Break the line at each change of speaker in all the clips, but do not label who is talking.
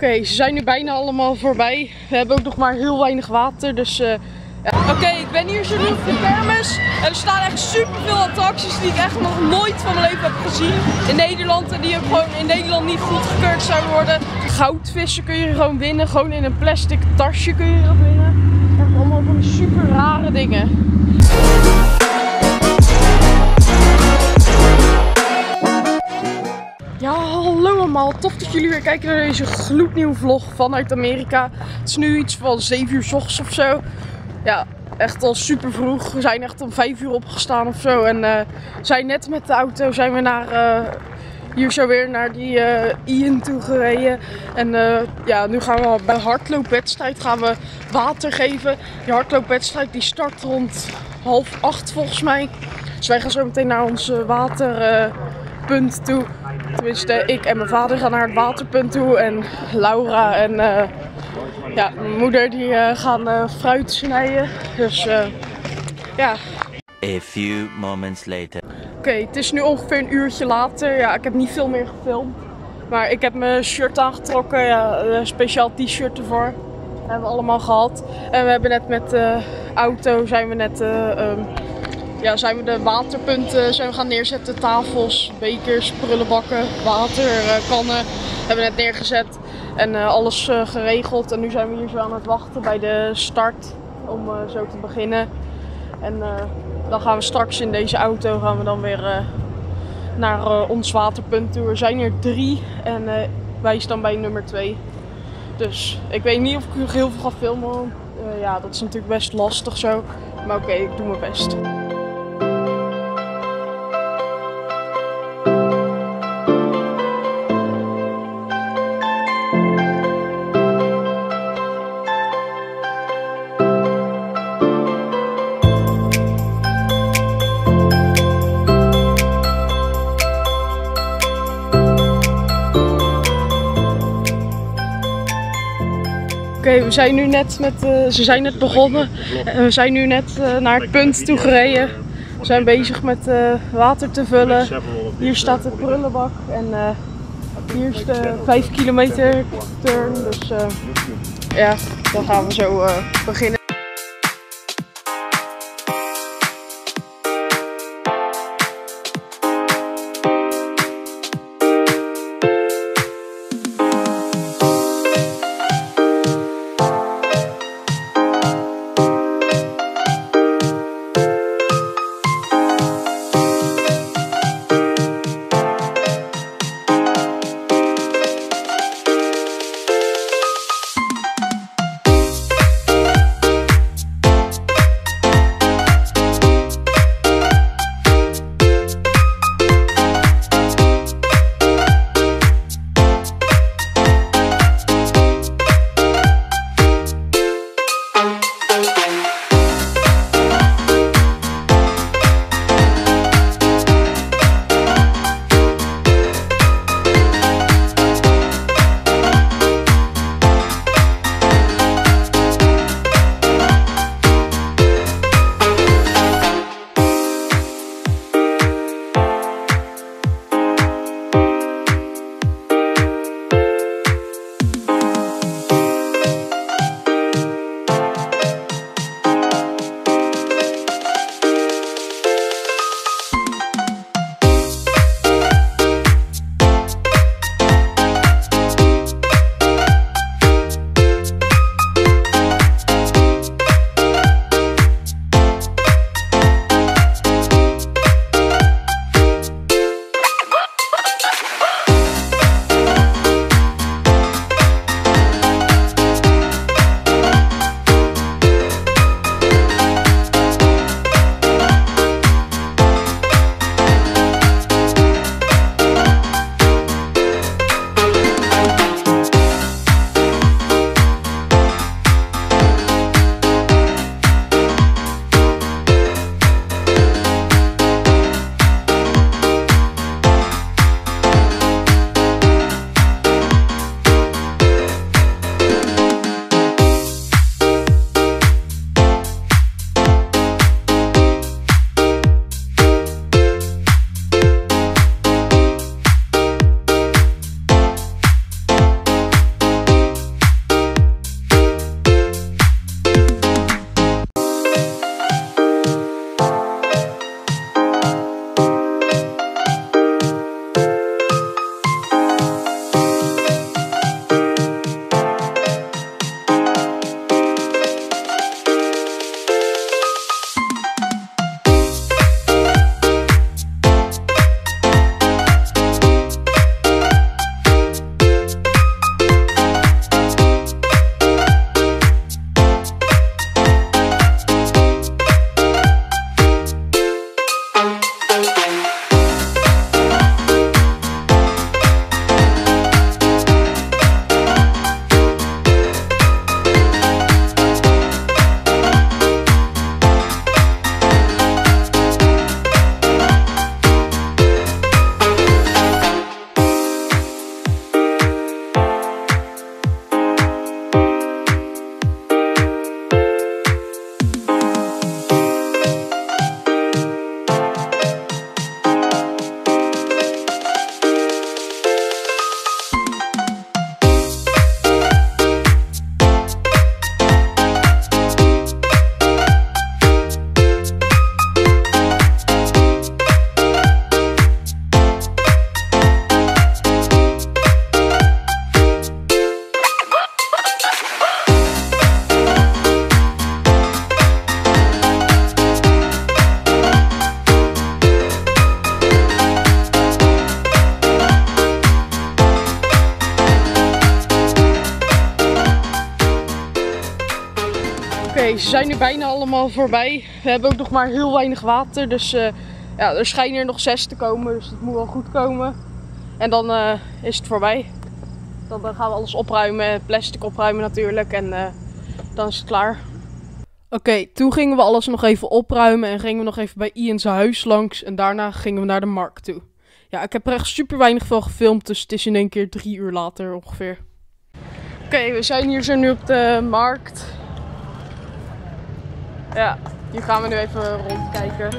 Oké, ze zijn nu bijna allemaal voorbij. We hebben ook nog maar heel weinig water, dus... eh. Oké, ik ben hier zo nu op de kermis. En er staan echt superveel attracties die ik echt nog nooit van mijn leven heb gezien in Nederland. En die ook gewoon in Nederland niet goedgekeurd zouden worden. Goudvissen kun je gewoon winnen. Gewoon in een plastic tasje kun je dat winnen. Echt allemaal van super rare dingen. Ja, hallo allemaal. Tof dat jullie weer kijken naar deze gloednieuwe vlog vanuit Amerika. Het is nu iets van 7 uur s ochtends of zo. Ja, echt al super vroeg. We zijn echt om 5 uur opgestaan of zo. En eh zijn net met de auto zijn we naar, eh, hier zo weer naar die eh, Ian toe gereden. En ja, nu gaan we bij hardloopwedstrijd gaan we water geven. Die hardloopwedstrijd die start rond half acht volgens mij. Dus wij gaan zo meteen naar ons waterpunt toe. Tenminste, ik en mijn vader gaan naar het waterpunt toe. En Laura en eh, ja, mijn moeder die eh, gaan eh, fruit snijden. Dus eh, ja,
A few moments later.
Oké, het is nu ongeveer een uurtje later. Ja, ik heb niet veel meer gefilmd. Maar ik heb mijn shirt aangetrokken. Ja, speciaal t-shirt ervoor. Dat hebben we allemaal gehad. En we hebben net met de auto zijn we net eh, ehm, ja, zijn we de waterpunten zijn we gaan neerzetten. Tafels, bekers, prullenbakken, water, eh, hebben we net neergezet. En eh, alles eh, geregeld. En nu zijn we hier zo aan het wachten bij de start om zo te beginnen. En dan gaan we straks in deze auto gaan we dan weer naar ons waterpunt toe. Er zijn er drie en wij staan bij nummer twee. Dus ik weet niet of ik heel veel ga filmen. ja, dat is natuurlijk best lastig zo. Maar oké, ik doe mijn best. Oké, we zijn nu net met, eh, ze zijn net begonnen en we zijn nu net eh, naar het punt toe gereden. We zijn bezig met eh, water te vullen. Hier staat de prullenbak en hier is de 5 kilometer turn. Dus ja, dan gaan we zo beginnen. Oké, ze zijn nu bijna allemaal voorbij. We hebben ook nog maar heel weinig water. Dus eh, ja, er schijnen er nog zes te komen. Dus het moet wel goed komen. En dan eh, is het voorbij. Dan eh, gaan we alles opruimen. Plastic opruimen natuurlijk. En dan is het klaar. Oké, toen gingen we alles nog even opruimen. En gingen we nog even bij Ian's huis langs. En daarna gingen we naar de markt toe. Ja, ik heb er echt super weinig van gefilmd. Dus het is in één keer drie uur later ongeveer. Oké, we zijn hier zo nu op de markt. Ja, hier gaan we nu even rondkijken.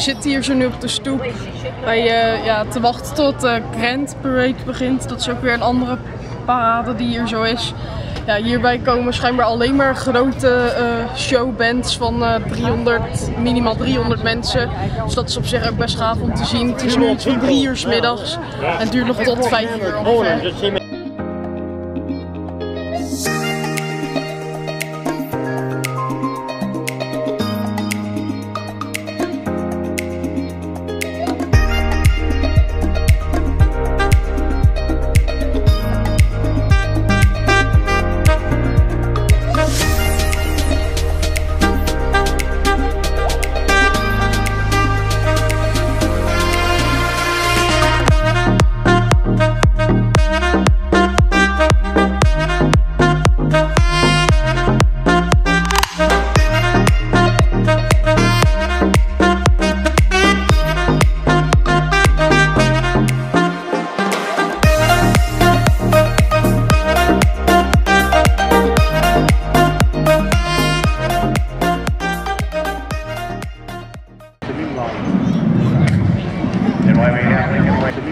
Zitten hier zo nu op de stoep bij, eh, ja, te wachten tot de Grand Parade begint. Dat is ook weer een andere parade die hier zo is. Ja, hierbij komen schijnbaar alleen maar grote eh, showbands van eh, 300, minimaal 300 mensen. Dus dat is op zich ook best gaaf om te zien. Het is nu drie uur 's middags en duurt nog tot vijf uur. ongeveer.
And why we NYB half Lincoln Way.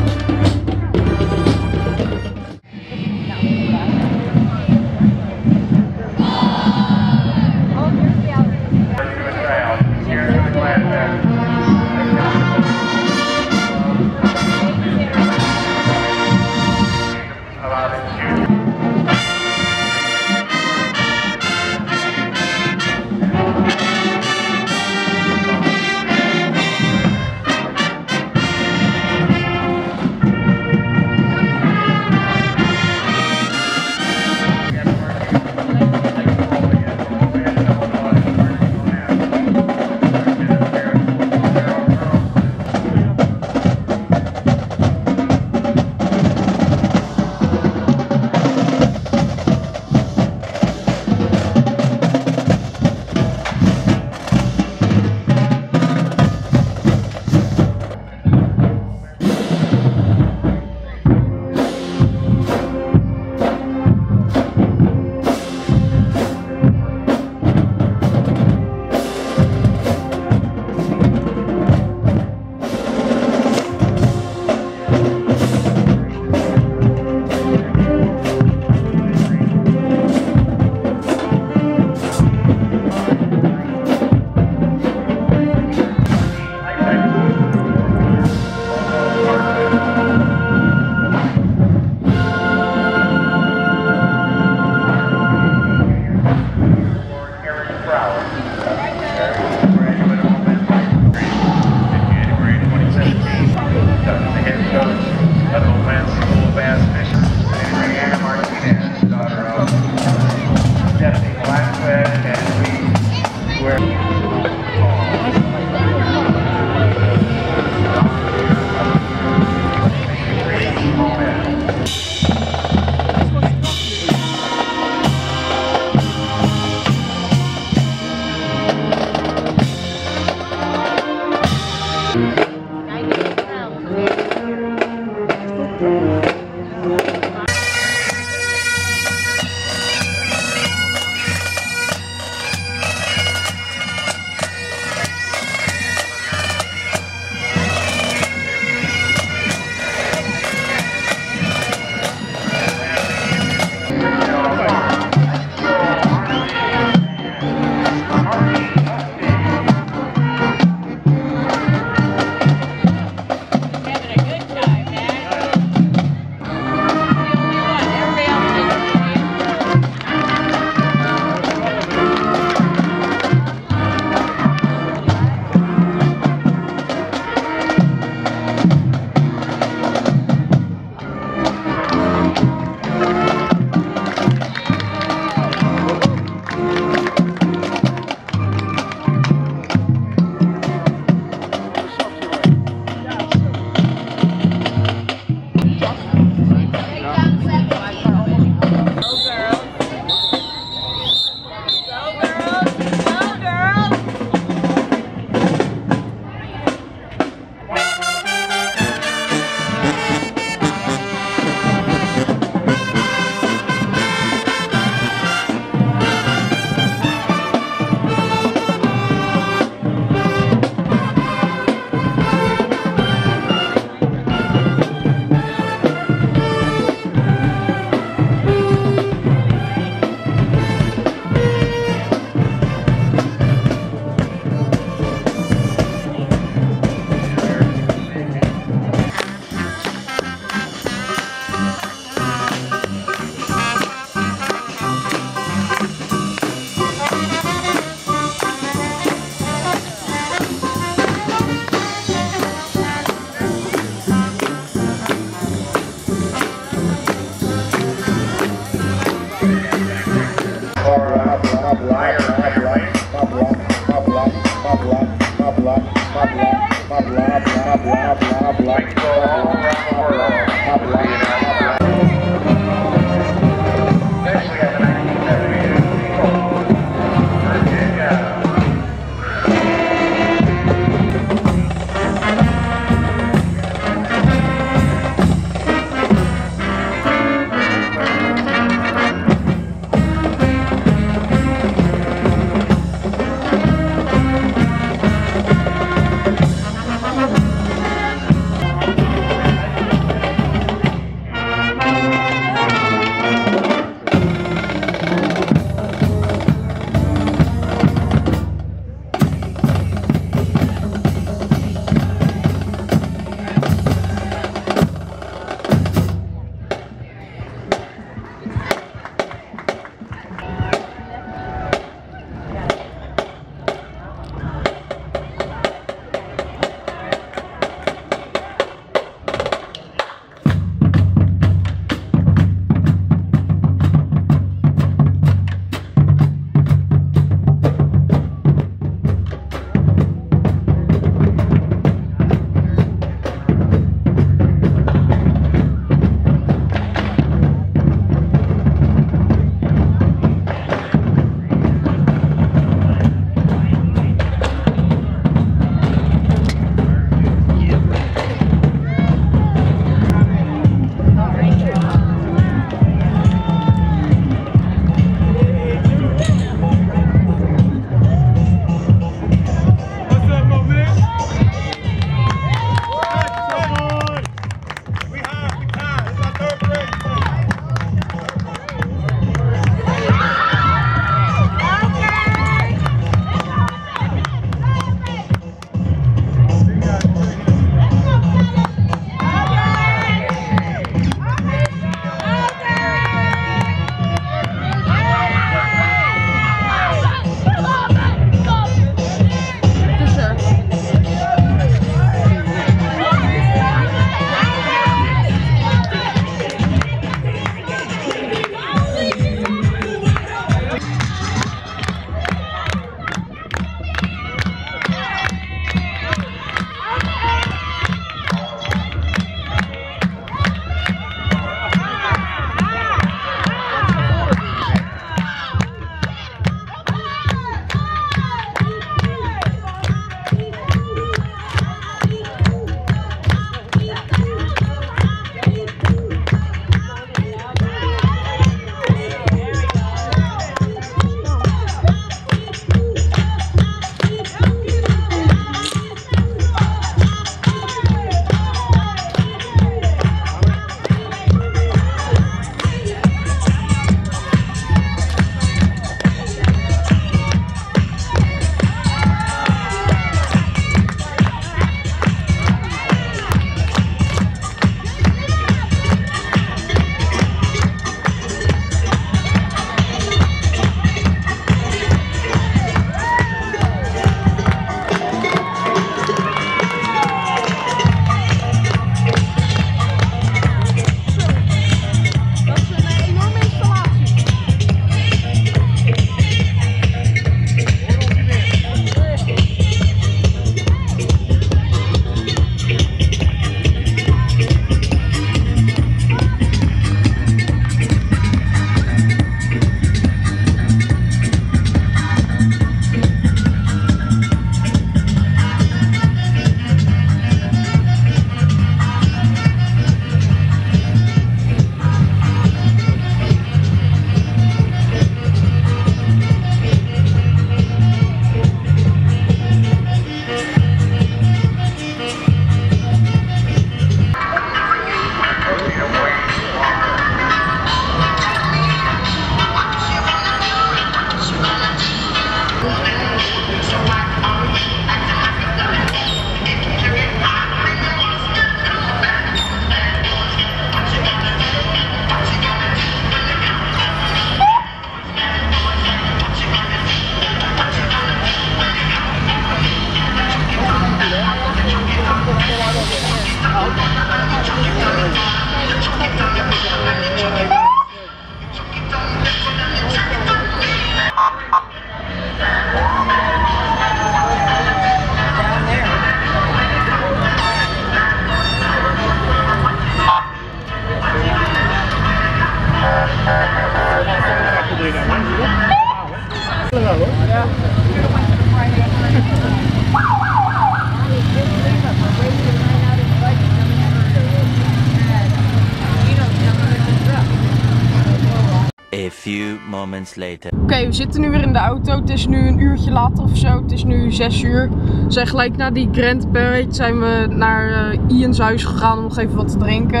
Oké, we zitten nu weer in de auto. Het is nu een uurtje later of zo. Het is nu 6 uur. We zijn gelijk na die Grand Parade zijn we naar eh, Ian's huis gegaan om nog even wat te drinken.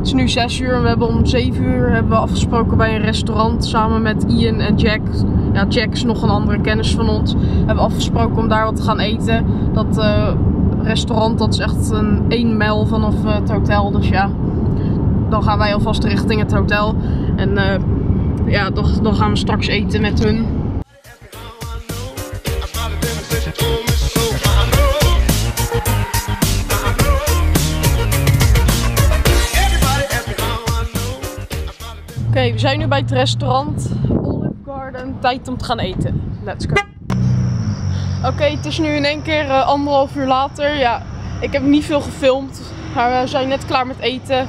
Het is nu 6 uur en we hebben om 7 uur hebben we afgesproken bij een restaurant samen met Ian en Jack. Ja, Jack is nog een andere kennis van ons. We hebben afgesproken om daar wat te gaan eten. Dat eh, restaurant dat is echt een 1 mijl vanaf eh, het hotel. Dus ja, dan gaan wij alvast richting het hotel. En eh, ja, dan, dan gaan we straks eten met hun. Oké, we zijn nu bij het restaurant Olive Garden. Tijd om te gaan eten. Let's go. Oké, het is nu in één keer eh, anderhalf uur later. Ja, ik heb niet veel gefilmd. Maar we zijn net klaar met eten.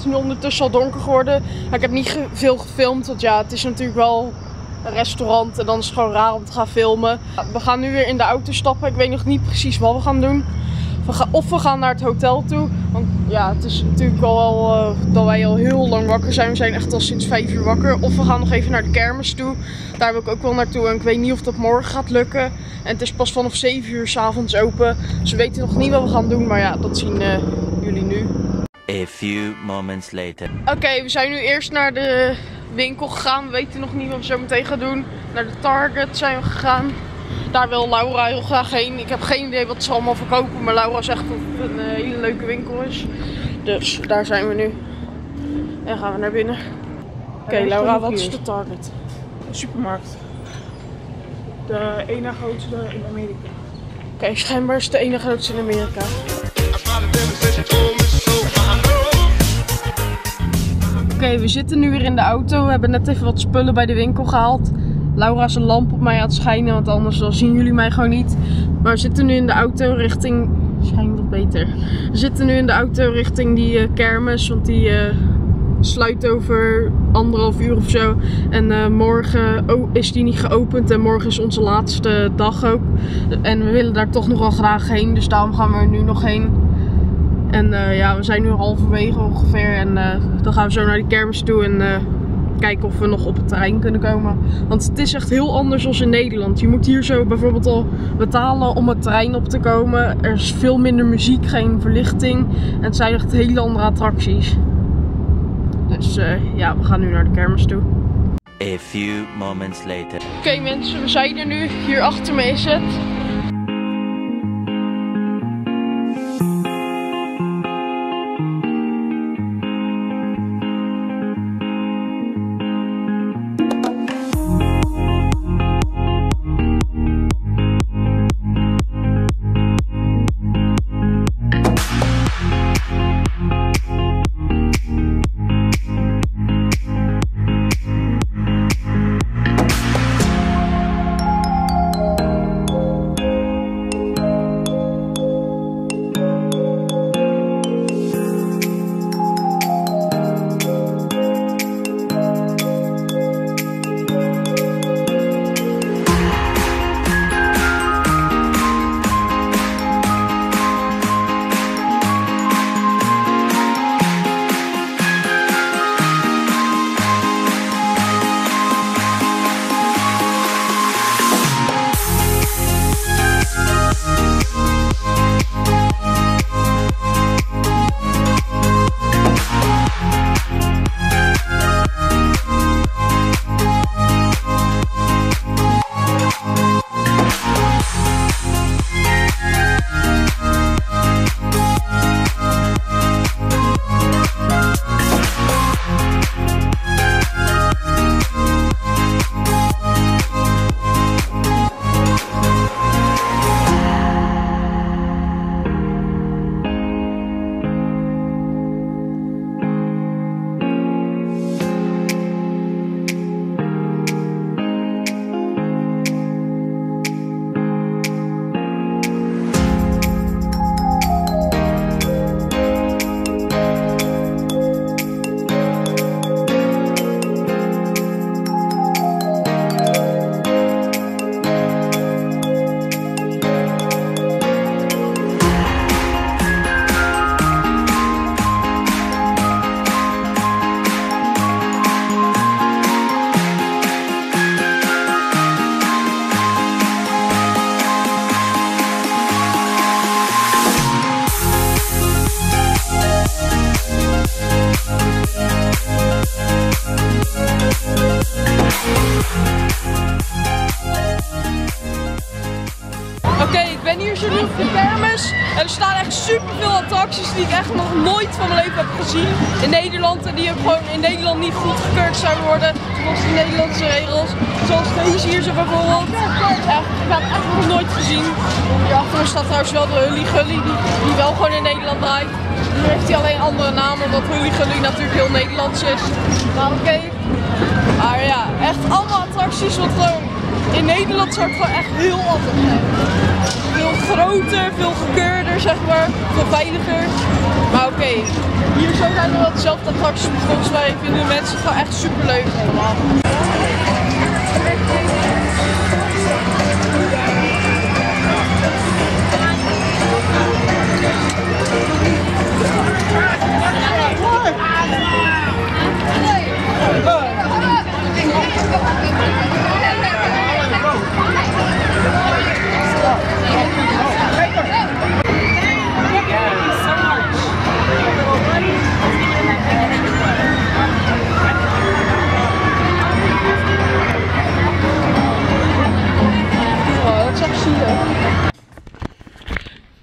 Is nu ondertussen al donker geworden. Ik heb niet veel gefilmd. Want ja, het is natuurlijk wel een restaurant. En dan is het gewoon raar om te gaan filmen. We gaan nu weer in de auto stappen. Ik weet nog niet precies wat we gaan doen. We gaan, of we gaan naar het hotel toe. Want ja, het is natuurlijk al wel eh, dat wij al heel lang wakker zijn. We zijn echt al sinds 5 uur wakker. Of we gaan nog even naar de kermis toe. Daar wil ik ook wel naartoe. En ik weet niet of dat morgen gaat lukken. En het is pas vanaf 7 uur s'avonds open. Dus we weten nog niet wat we gaan doen. Maar ja, dat zien eh, jullie nu.
A few moments later.
Oké, we zijn nu eerst naar de winkel gegaan. We weten nog niet wat we zo meteen gaan doen. Naar de Target zijn we gegaan. Daar wil Laura heel graag heen. Ik heb geen idee wat ze allemaal verkopen. Maar Laura zegt dat het een eh, hele leuke winkel is. Dus daar zijn we nu. En gaan we naar binnen. Oké, Laura, wat is de Target?
supermarkt. De ene grootste in Amerika.
Oké, schijnbaar is de enige grootste in Amerika. Oké, we zitten nu weer in de auto. We hebben net even wat spullen bij de winkel gehaald. Laura is een lamp op mij aan het schijnen, want anders zien jullie mij gewoon niet. Maar we zitten nu in de auto richting... Schijn wat beter. We zitten nu in de auto richting die eh, kermis, want die eh, sluit over anderhalf uur of zo. En eh, morgen oh, is die niet geopend en morgen is onze laatste dag ook. En we willen daar toch nog wel graag heen, dus daarom gaan we er nu nog heen. En eh, ja, we zijn nu halverwege ongeveer. En eh, dan gaan we zo naar die kermis toe en eh, kijken of we nog op het terrein kunnen komen. Want het is echt heel anders dan in Nederland. Je moet hier zo bijvoorbeeld al betalen om het terrein op te komen. Er is veel minder muziek, geen verlichting. En het zijn echt hele andere attracties. Dus ja, we gaan nu naar de kermis toe.
A few moments later.
Oké mensen, we zijn er nu. Hier achter me is het. Zouden worden. Volgens de Nederlandse regels. Zoals deze hier zo bijvoorbeeld. Ik heb het echt nog nooit gezien. Hier achter me staat trouwens wel de Hully Gully, die, wel gewoon in Nederland draait. Nu heeft hij alleen andere namen, omdat Hully Gully natuurlijk heel Nederlands is. Maar oké. Maar ja, echt allemaal attracties wat gewoon in Nederland zou het gewoon echt heel anders zijn. Veel groter, veel gekeurder zeg maar, veel veiliger. Maar oké, hier zo zijn er wel dezelfde attracties, volgens mij vinden mensen het gewoon echt super leuk allemaal.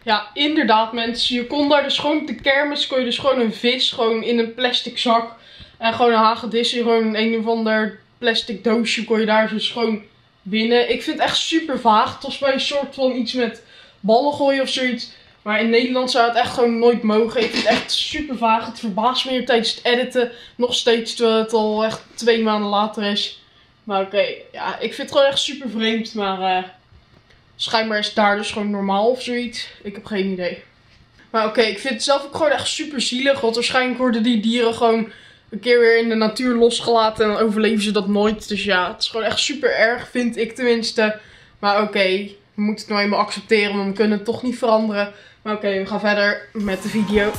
Ja, inderdaad mensen. Je kon daar dus gewoon op de kermis, kon je dus gewoon een vis gewoon in een plastic zak. En gewoon een hagedis in gewoon een of ander plastic doosje kon je daar dus gewoon winnen. Ik vind het echt super vaag. Het was bij een soort van iets met ballen gooien of zoiets. Maar in Nederland zou het echt gewoon nooit mogen. Ik vind het echt super vaag. Het verbaast me hier tijdens het editen nog steeds terwijl het al echt twee maanden later is. Maar oké, ja, ik vind het gewoon echt super vreemd. Maar eh, schijnbaar is daar dus gewoon normaal of zoiets. Ik heb geen idee. Maar oké, ik vind het zelf ook gewoon echt super zielig. Want waarschijnlijk worden die dieren gewoon een keer weer in de natuur losgelaten. En dan overleven ze dat nooit. Dus ja, het is gewoon echt super erg, vind ik tenminste. Maar oké, we moeten het nou eenmaal accepteren. Want we kunnen het toch niet veranderen. Maar oké, we gaan verder met de video.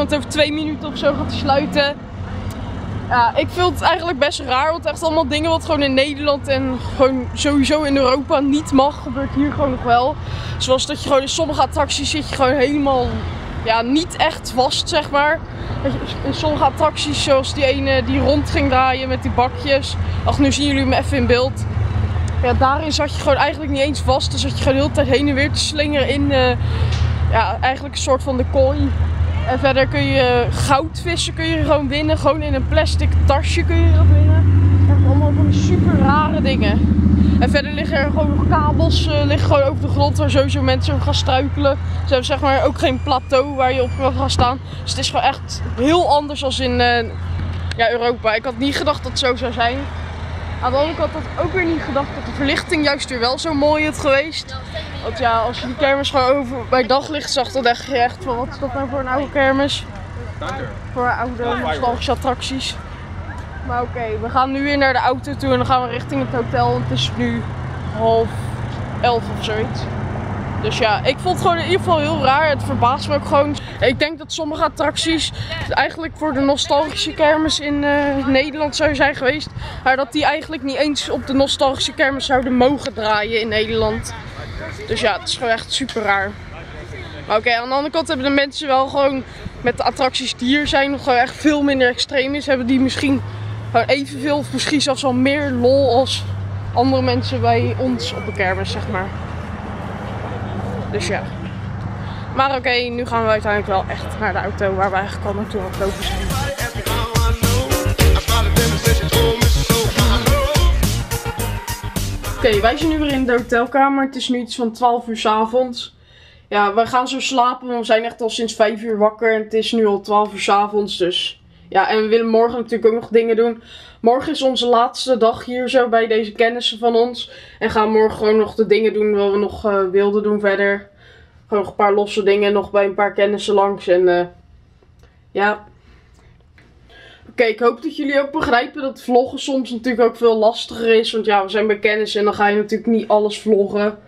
Want over twee minuten of zo gaat sluiten. Ja, ik vind het eigenlijk best raar, want echt allemaal dingen wat gewoon in Nederland en gewoon sowieso in Europa niet mag, gebeurt hier gewoon nog wel. Zoals dat je gewoon in sommige attracties zit je gewoon helemaal, ja, niet echt vast, zeg maar. Dat In sommige attracties, zoals die ene die rond ging draaien met die bakjes. Ach, nu zien jullie hem even in beeld. Ja, daarin zat je gewoon eigenlijk niet eens vast. Dan zat je gewoon de hele tijd heen en weer te slingeren in, eh, ja, eigenlijk een soort van de kooi. En verder kun je goudvissen kun je gewoon winnen. Gewoon in een plastic tasje kun je dat winnen. Echt allemaal van die super rare dingen. En verder liggen er gewoon kabels eh, liggen gewoon over de grond waar sowieso mensen over gaan struikelen. Ze hebben zeg maar ook geen plateau waar je op kan gaan staan. Dus het is gewoon echt heel anders als in eh, ja, Europa. Ik had niet gedacht dat het zo zou zijn. Aan de andere kant had ik ook weer niet gedacht dat de verlichting juist weer wel zo mooi had geweest. Want ja, als je die kermis gewoon over bij daglicht zag, dan dacht je echt van wat is dat nou voor een oude kermis? Voor oude nostalgische attracties. Maar oké, we gaan nu weer naar de auto toe en dan gaan we richting het hotel. Het is nu half elf of zoiets. Dus ja, ik vond het gewoon in ieder geval heel raar. Het verbaast me ook gewoon. Ik denk dat sommige attracties eigenlijk voor de nostalgische kermis in eh, Nederland zou zijn geweest. Maar dat die eigenlijk niet eens op de nostalgische kermis zouden mogen draaien in Nederland. Dus ja, het is gewoon echt super raar. Maar oké, aan de andere kant hebben de mensen wel gewoon met de attracties die hier zijn nog gewoon echt veel minder extreem is. Hebben die misschien gewoon evenveel of misschien zelfs wel meer lol als andere mensen bij ons op de kermis, zeg maar. Dus ja. Maar oké, nu gaan we uiteindelijk wel echt naar de auto waar we eigenlijk al naartoe aan lopen. Oké, wij zijn nu weer in de hotelkamer. Het is nu iets van 12 uur s avonds. Ja, we gaan zo slapen, want we zijn echt al sinds 5 uur wakker. En het is nu al 12 uur s avonds, dus ja, en we willen morgen natuurlijk ook nog dingen doen. Morgen is onze laatste dag hier zo bij deze kennissen van ons. En gaan morgen gewoon nog de dingen doen wat we nog eh, wilden doen verder. Gewoon een paar losse dingen, nog bij een paar kennissen langs. En eh, ja. Oké, ik hoop dat jullie ook begrijpen dat vloggen soms natuurlijk ook veel lastiger is. Want ja, we zijn bij kennis en dan ga je natuurlijk niet alles vloggen.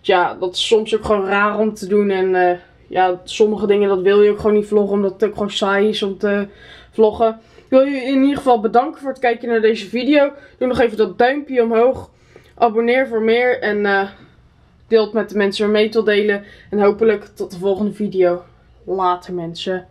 Ja, dat is soms ook gewoon raar om te doen. En eh, ja, sommige dingen dat wil je ook gewoon niet vloggen, omdat het ook gewoon saai is om te vloggen. Ik wil je in ieder geval bedanken voor het kijken naar deze video. Doe nog even dat duimpje omhoog. Abonneer voor meer en eh deel het met de mensen waarmee wilt delen. En hopelijk tot de volgende video. Later mensen.